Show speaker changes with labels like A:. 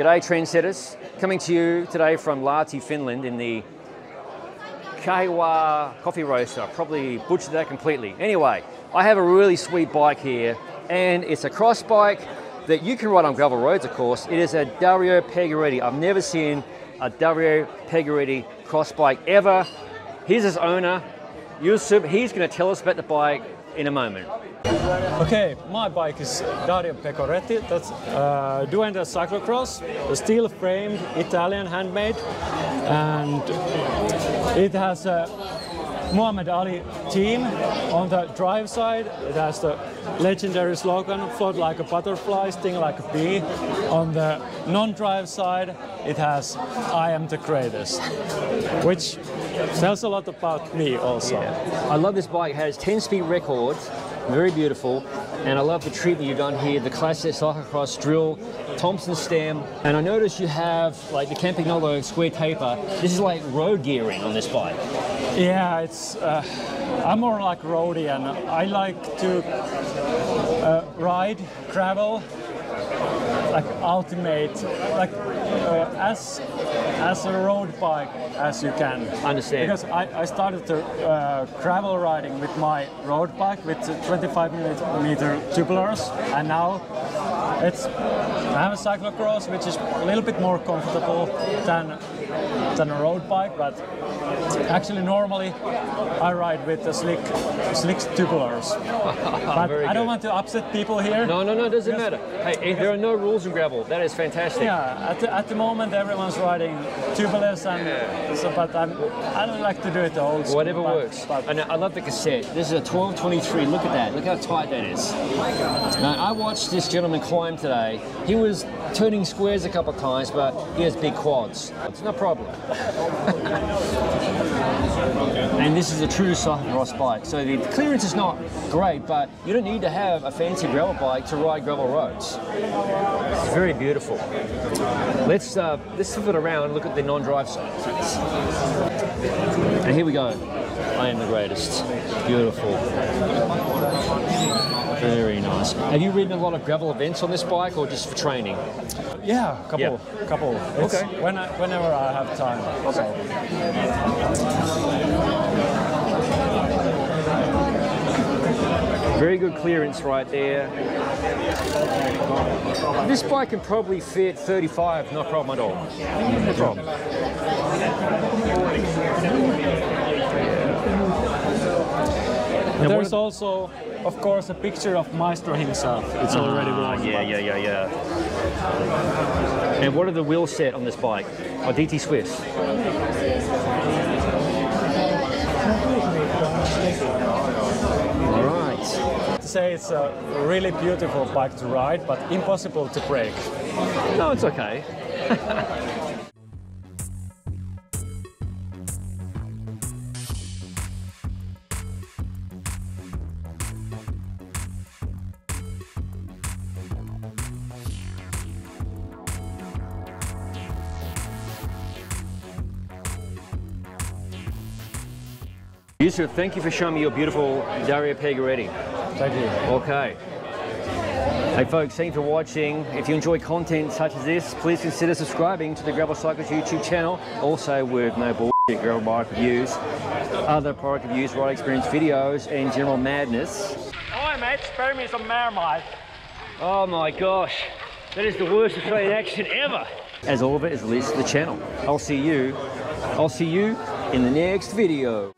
A: G'day trendsetters, coming to you today from Lahti, Finland in the Kaiwa coffee roaster. I probably butchered that completely. Anyway, I have a really sweet bike here and it's a cross bike that you can ride on gravel roads of course. It is a Dario Pegoretti. I've never seen a Dario Pegoretti cross bike ever. Here's his owner, Juuso. He's going to tell us about the bike in a moment.
B: Okay, my bike is Dario Pegoretti. That's uh, Duende cyclocross, a steel framed Italian handmade, and it has a Muhammad Ali team on the drive side. It has the legendary slogan, float like a butterfly, sting like a bee. On the non-drive side, it has I am the greatest, which tells a lot about me also.
A: Yeah. I love this bike. It has 10 speed records, very beautiful. And I love the treatment you've done here, the classic cyclocross drill, Thomson stem. And I notice you have like the Campagnolo square taper. This is like road gearing on this bike.
B: Yeah, it's. Uh, I'm more like roadie, and I like to uh, ride, travel, like ultimate, like uh, as as a road bike as you can.
A: Understand.
B: Because I, I started to uh, gravel riding with my road bike with 25 millimeter tubulars, and now it's I have a cyclocross which is a little bit more comfortable than than a road bike, but actually normally I ride with the slick slick tubulars. but I don't want to upset people here.
A: No, no, no, it doesn't matter. Hey, there are no rules in gravel. That is fantastic.
B: Yeah, at the, at the moment everyone's riding tubulars, and
A: Yeah.
B: So, but I'm, I don't like to do it the old school.
A: Whatever
B: but-
A: works.
B: But
A: And I love the cassette. This is a 1223. Look at that. Look how tight that is. Now, I watched this gentleman climb today. He was turning squares a couple of times, but he has big quads. It's no problem. This is a true cyclocross bike. So the clearance is not great, but you don't need to have a fancy gravel bike to ride gravel roads. It's very beautiful. Let's uh, let's flip it around and look at the non-drive side. And here we go. I am the greatest. Beautiful. Very nice. Have you ridden a lot of gravel events on this bike or just for training?
B: yeah, a couple, couple. It's
A: Okay.
B: When I, whenever I have time. So.
A: Very good clearance right there. This bike can probably fit 35, no problem at all. No problem. Now, what
B: There's also, of course, a picture of Maestro himself. It's already
A: Ah,
B: worn.
A: yeah, yeah, yeah, yeah. And what are the wheel set on this bike? Oh, DT Swiss. All right.
B: To say it's a really beautiful bike to ride, but impossible to break.
A: No, it's okay. Juuso, thank you for showing me your beautiful Dario Pegoretti.
B: Thank you.
A: Okay. Hey folks, thank you for watching. If you enjoy content such as this, please consider subscribing to the Gravel Cyclist YouTube channel. Also with no bullshit gravel bike reviews, other product reviews, ride experience videos, and general madness.
B: Hi mate, spare me some Marmite.
A: Oh my gosh, that is the worst Australian accent ever. As all of it is released to the channel. I'll see you, I'll see you in the next video.